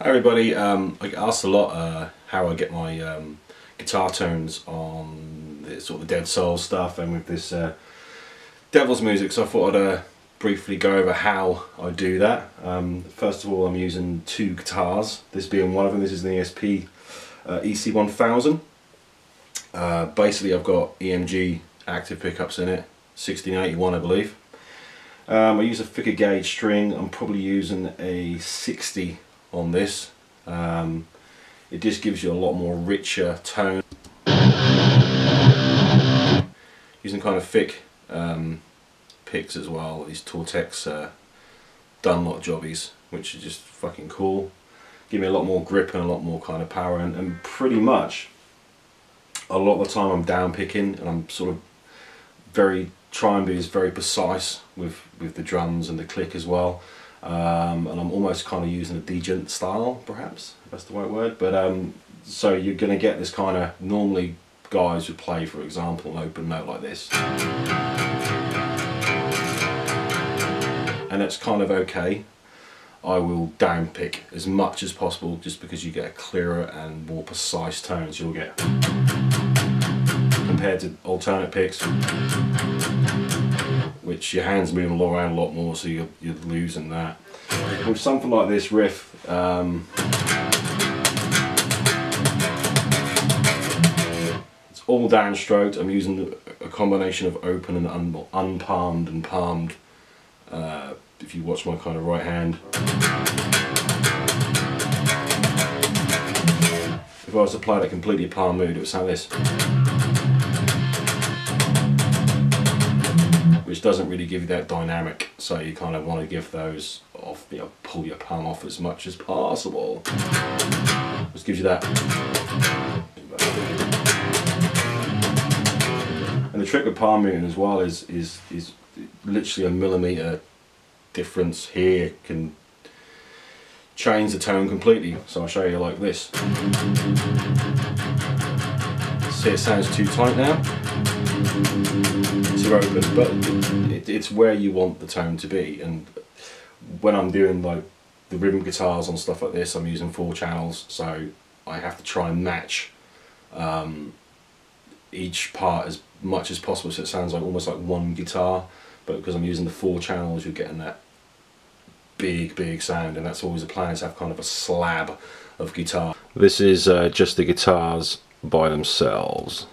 Hi everybody, um, I get asked a lot uh, how I get my um, guitar tones on the sort of the Dead Soul stuff and with this uh, Devil's music so I thought I'd uh, briefly go over how I do that. Um, first of all I'm using two guitars, this being one of them, this is an ESP uh, EC1000. Uh, basically I've got EMG active pickups in it, 1681 I believe. Um, I use a thicker gauge string, I'm probably using a 60 on this. Um, it just gives you a lot more richer tone. Using kind of thick um, picks as well, these Tortex uh, Dunlop jobbies, which are just fucking cool. Give me a lot more grip and a lot more kind of power and, and pretty much a lot of the time I'm down picking and I'm sort of very try and be as very precise with with the drums and the click as well um, and I'm almost kind of using a djent style perhaps that's the right word. But um, so you're going to get this kind of normally guys would play for example an open note like this. And that's kind of okay. I will down pick as much as possible just because you get a clearer and more precise tones you'll get. Compared to alternate picks which your hands move around a lot more so you're, you're losing that. With something like this riff um, it's all downstroked, I'm using a combination of open and un unpalmed and palmed uh, if you watch my kind of right hand. If I was to play that completely palm mute it would sound like this. Which doesn't really give you that dynamic so you kind of want to give those off you know pull your palm off as much as possible. Just gives you that. And the trick with palm muting as well is is is literally a millimeter difference here can change the tone completely. So I'll show you like this. See it sounds too tight now too open, but it, it's where you want the tone to be. And when I'm doing like the rhythm guitars on stuff like this, I'm using four channels, so I have to try and match um, each part as much as possible, so it sounds like almost like one guitar. But because I'm using the four channels, you're getting that big, big sound, and that's always the plan is to have kind of a slab of guitar. This is uh, just the guitars by themselves.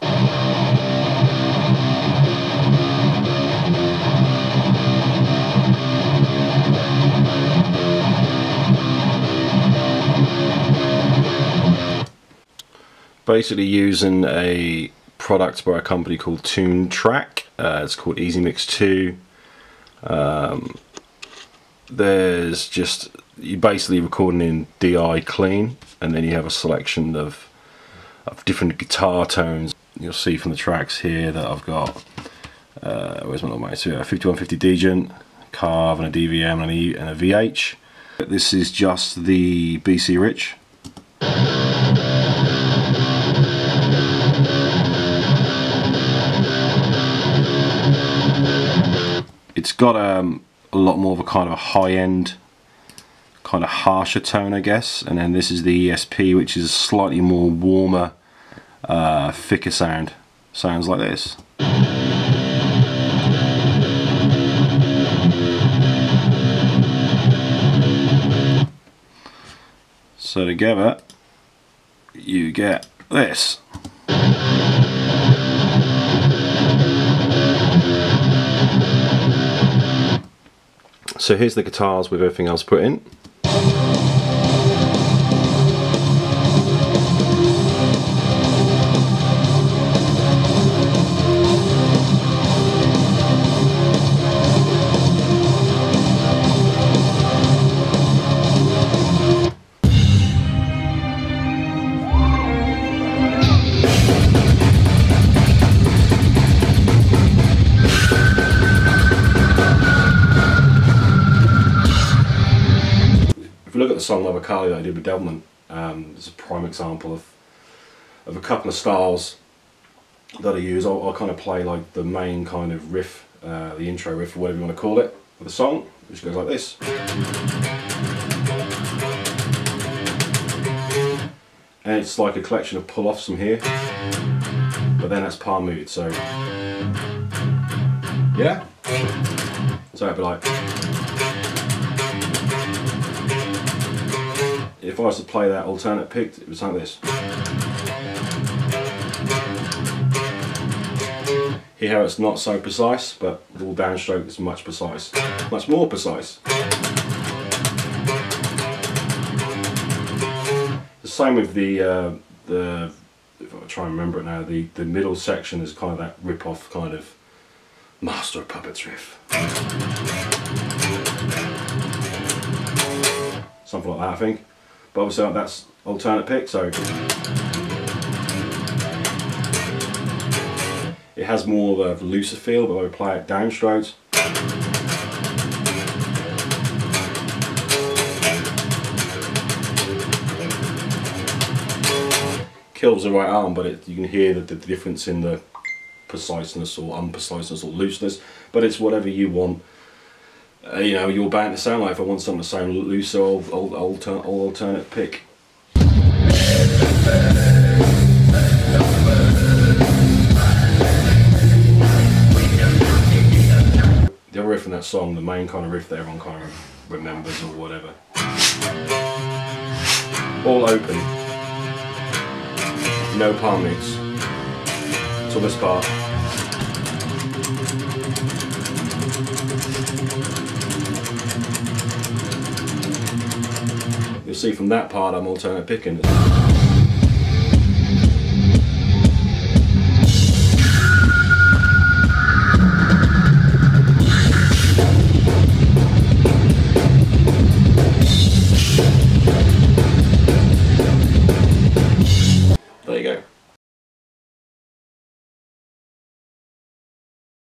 Basically using a product by a company called Toontrack. Uh, it's called EzMix 2. Um, there's just you're basically recording in DI clean, and then you have a selection of of different guitar tones. You'll see from the tracks here that I've got. Uh, where's my little So, a 5150 Djent, Carve, and a DVM, and, and a VH. This is just the BC Rich. It's got um, a lot more of a kind of a high-end kind of harsher tone I guess. And then this is the ESP which is a slightly more warmer uh, thicker sound. Sounds like this. So together you get this So here's the guitars with everything else put in. Song Love Kali that I did with Devilment, um, it's a prime example of of a couple of styles that I use. I'll, I'll kind of play like the main kind of riff, uh, the intro riff or whatever you want to call it, for the song, which goes like this. and it's like a collection of pull-offs from here. But then that's palm muted, so yeah. So it'd be like if I was to play that alternate pick, it was like this. Here it's not so precise, but all downstroke is much precise, much more precise. The same with the uh, the if I try and remember it now, the the middle section is kind of that rip off kind of master of puppets riff. Something like that, I think. But obviously uh, that's alternate pick, so it has more of a looser feel, but I apply it downstrokes. Kills the right arm, but it, you can hear the, the difference in the preciseness or unpreciseness or looseness, but it's whatever you want. Uh, you know, your band to sound like. If I want something to sound I'll, I'll, I'll, alter, I'll alternate pick. The other riff in that song, the main kind of riff that everyone kind of remembers or whatever. All open. No palm mutes. Till this part. See from that part I'm alternate picking.